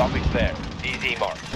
Dropping there. Easy mark.